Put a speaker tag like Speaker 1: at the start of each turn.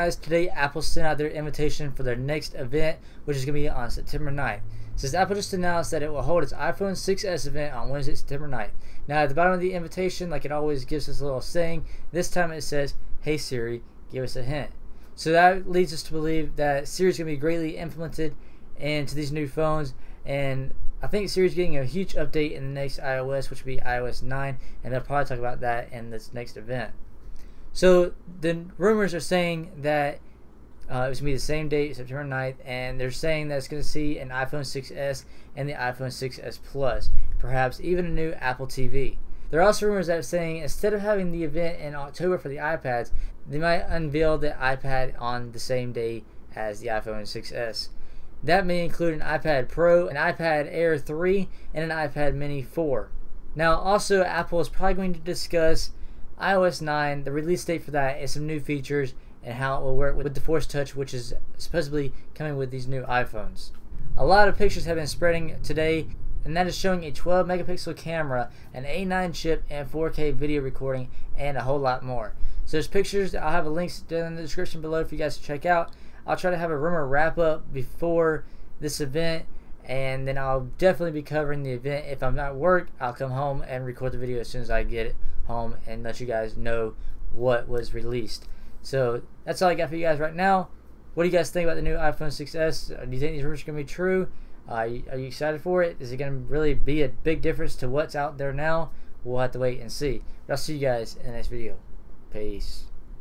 Speaker 1: Guys, today Apple sent out their invitation for their next event, which is going to be on September 9th. Since Apple just announced that it will hold its iPhone 6s event on Wednesday, September 9th. Now, at the bottom of the invitation, like it always gives us a little saying, this time it says, Hey Siri, give us a hint. So that leads us to believe that Siri is going to be greatly implemented into these new phones, and I think Siri is getting a huge update in the next iOS, which will be iOS 9, and they'll probably talk about that in this next event. So the rumors are saying that uh, it's going to be the same date, September 9th, and they're saying that it's going to see an iPhone 6s and the iPhone 6s Plus, perhaps even a new Apple TV. There are also rumors that are saying instead of having the event in October for the iPads, they might unveil the iPad on the same day as the iPhone 6s. That may include an iPad Pro, an iPad Air 3, and an iPad Mini 4. Now, also, Apple is probably going to discuss iOS 9, the release date for that, and some new features and how it will work with the Force Touch, which is supposedly coming with these new iPhones. A lot of pictures have been spreading today, and that is showing a 12 megapixel camera, an A9 chip, and 4K video recording, and a whole lot more. So there's pictures. I'll have a links down in the description below for you guys to check out. I'll try to have a rumor wrap up before this event and then I'll definitely be covering the event. If I'm not at work, I'll come home and record the video as soon as I get it home and let you guys know what was released. So that's all I got for you guys right now. What do you guys think about the new iPhone 6s? Uh, do you think these rumors are going to be true? Uh, are you excited for it? Is it going to really be a big difference to what's out there now? We'll have to wait and see. But I'll see you guys in the next video. Peace.